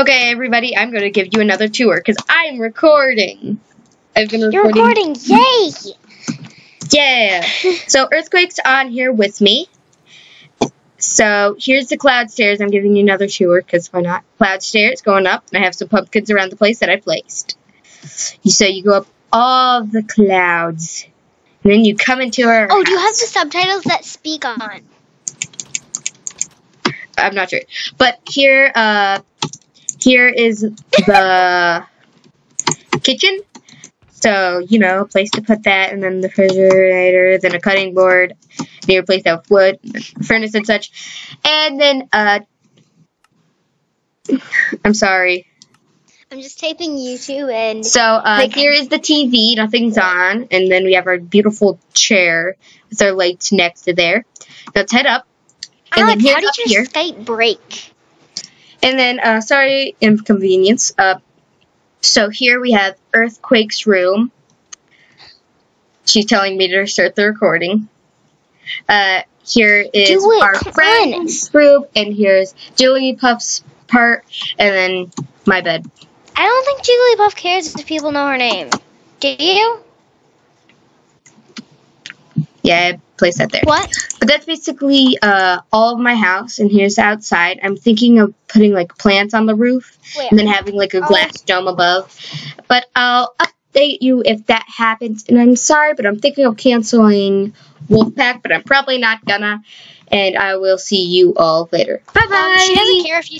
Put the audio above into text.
Okay, everybody, I'm going to give you another tour because I'm recording. I've been recording. You're recording. Yay! Yeah. So Earthquake's on here with me. So here's the cloud stairs. I'm giving you another tour because why not? Cloud stairs going up, and I have some pumpkins around the place that I placed. So you go up all the clouds, and then you come into our. Oh, do you have the subtitles that speak on? I'm not sure. But here, uh, here is the kitchen. So, you know, a place to put that, and then the refrigerator, then a cutting board, and you replace that with wood, furnace and such. And then, uh, I'm sorry. I'm just taping you two and So, uh, Like- here is the TV, nothing's on, and then we have our beautiful chair with our lights next to there. Now, let's head up. And Alec, then here's how did your here. Skype break? And then, uh, sorry, inconvenience. Uh, so here we have Earthquake's room. She's telling me to start the recording. Uh, here is our come friends group, and here's Jigglypuff's part, and then my bed. I don't think Jigglypuff cares if people know her name. Do you? Yeah, I placed that there. What? But that's basically uh, all of my house, and here's outside. I'm thinking of putting like plants on the roof, Where? and then having like a Oh. glass dome above. But I'll update you if that happens. And I'm sorry, but I'm thinking of canceling Wolfpack, but I'm probably not gonna. And I will see you all later. Bye Um, she doesn't bye. care if you